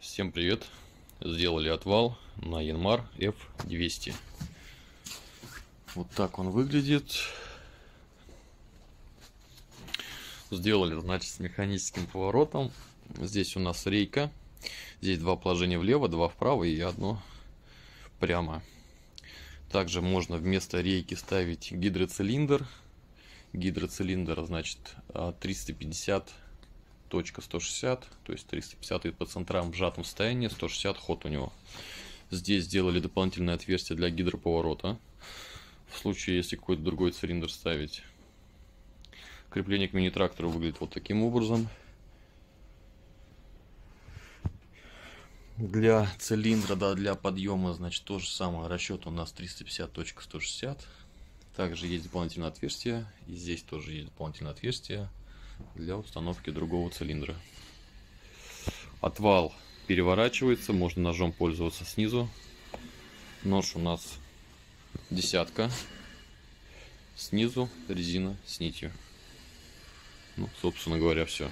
Всем привет! Сделали отвал на Янмар F200. Вот так он выглядит. Сделали, значит, с механическим поворотом. Здесь у нас рейка. Здесь два положения влево, два вправо и одно прямо. Также можно вместо рейки ставить гидроцилиндр. Гидроцилиндр, значит, 350 точка 160, то есть 350 по центрам в сжатом состоянии, 160 ход у него. Здесь сделали дополнительное отверстие для гидроповорота, в случае, если какой-то другой цилиндр ставить. Крепление к мини-трактору выглядит вот таким образом. Для цилиндра, да, для подъема, значит, то же самое. Расчет у нас 350.160. Также есть дополнительное отверстие. И здесь тоже есть дополнительное отверстие для установки другого цилиндра. Отвал переворачивается, можно ножом пользоваться снизу. Нож у нас десятка. Снизу резина с нитью. Ну, собственно говоря, все.